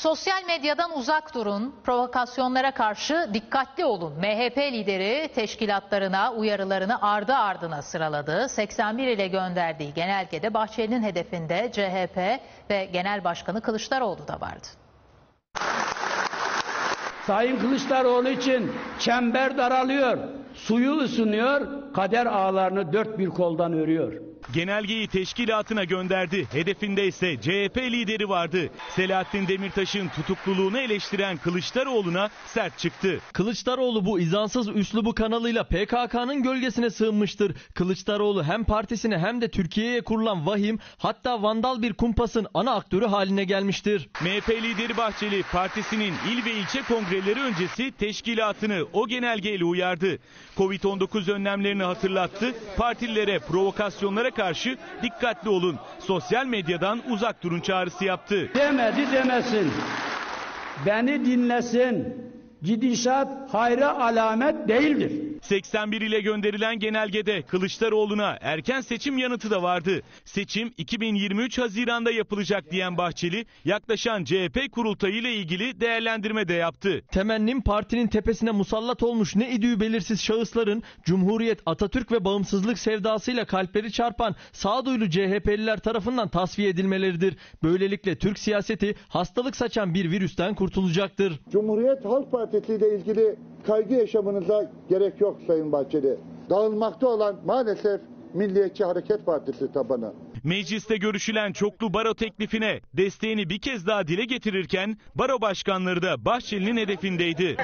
Sosyal medyadan uzak durun, provokasyonlara karşı dikkatli olun. MHP lideri teşkilatlarına uyarılarını ardı ardına sıraladı. 81 ile gönderdiği genelgede Bahçeli'nin hedefinde CHP ve Genel Başkanı Kılıçdaroğlu da vardı. Sayın Kılıçdaroğlu için çember daralıyor, suyu ısınıyor, kader ağlarını dört bir koldan örüyor. Genelgeyi teşkilatına gönderdi. Hedefinde ise CHP lideri vardı. Selahattin Demirtaş'ın tutukluluğunu eleştiren Kılıçdaroğlu'na sert çıktı. Kılıçdaroğlu bu izansız üslubu kanalıyla PKK'nın gölgesine sığınmıştır. Kılıçdaroğlu hem partisine hem de Türkiye'ye kurulan vahim hatta vandal bir kumpasın ana aktörü haline gelmiştir. MHP lideri Bahçeli partisinin il ve ilçe kongreleri öncesi teşkilatını o genelgeyle uyardı. Covid-19 önlemlerini hatırlattı. Partililere provokasyonlara karşı dikkatli olun. Sosyal medyadan uzak durun çağrısı yaptı. Demedi demesin, beni dinlesin, gidişat hayra alamet değildir. 81 ile gönderilen genelgede Kılıçdaroğlu'na erken seçim yanıtı da vardı. Seçim 2023 Haziran'da yapılacak diyen Bahçeli yaklaşan CHP kurultayı ile ilgili değerlendirme de yaptı. Temennim partinin tepesine musallat olmuş ne idüğü belirsiz şahısların Cumhuriyet, Atatürk ve bağımsızlık sevdasıyla kalpleri çarpan sağduyulu CHP'liler tarafından tasfiye edilmeleridir. Böylelikle Türk siyaseti hastalık saçan bir virüsten kurtulacaktır. Cumhuriyet Halk Partisi ile ilgili kaygı yaşamınıza gerek yok Sayın Bahçeli. Dağılmakta olan maalesef Milliyetçi Hareket Partisi tabanı. Mecliste görüşülen çoklu baro teklifine desteğini bir kez daha dile getirirken baro başkanları da Bahçeli'nin hedefindeydi.